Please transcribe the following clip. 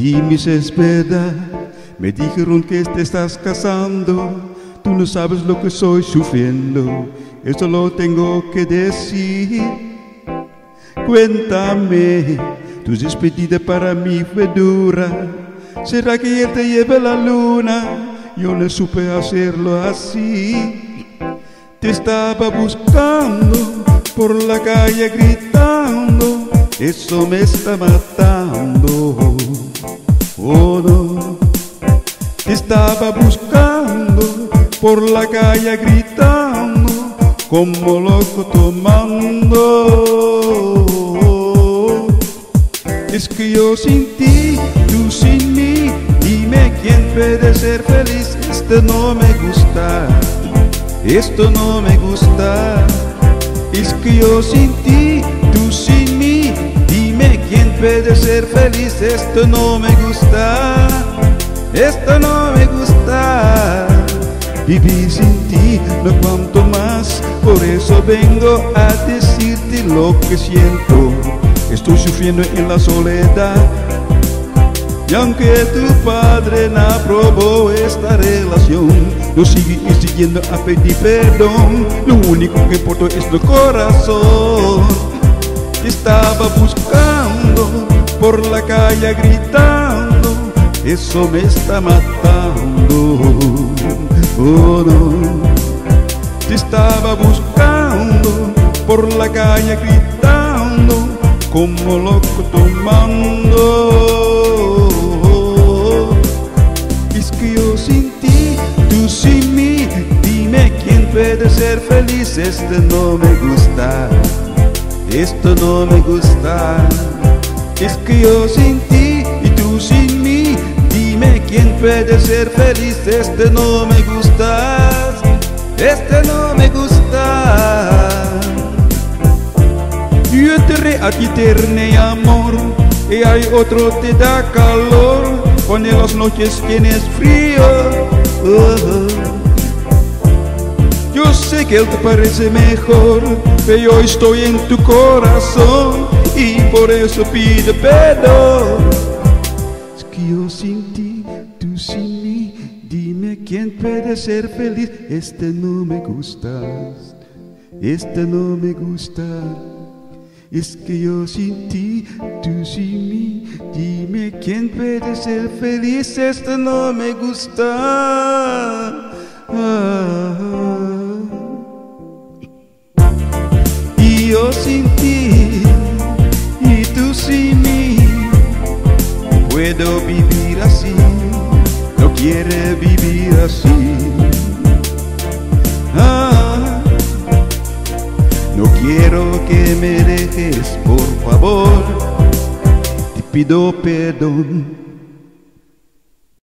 Dime si es verdad, me dijeron que te estás casando. Tú no sabes lo que estoy sufriendo, eso lo tengo que decir. Cuéntame, tu despedida para mí fue dura. ¿Será que él te lleva la luna? Yo no supe hacerlo así. Te estaba buscando por la calle gritando, eso me está matando. Estaba buscando por la calle gritando, como loco tomando. Es que yo sin ti, tú sin mí, dime quién puede ser feliz, esto no me gusta, esto no me gusta. Es que yo sin ti, tú sin mí, dime quién puede ser feliz, esto no me gusta, esto no me gusta. Vivir sin ti no cuanto más, por eso vengo a decirte lo que siento. Estoy sufriendo en la soledad. Y aunque tu padre no aprobó esta relación, yo sigo insistiendo a pedir perdón. Lo único que importa es el corazón. Estaba buscando por la calle gritando, eso me está matando. Gritando, como loco tomando. Es que yo sin ti, tú sin mí, dime quién puede ser feliz. Esto no me gusta, esto no me gusta. Es que yo sin ti y tú sin mí, dime quién puede ser feliz. Este no me gusta, este no me gusta. A ti amor y hay otro te da calor cuando las noches tienes frío. Oh. Yo sé que él te parece mejor, pero yo estoy en tu corazón y por eso pido perdón. Es que yo sin ti, tú sin mí, dime quién puede ser feliz. Este no me gusta, este no me gusta. Es que yo sin ti, tú sin mí, dime quién puede ser feliz. Este no me gusta. Ah. Y yo sin ti y tú sin mí puedo vivir así, no quiere vivir así. Por favor, te pido perdón.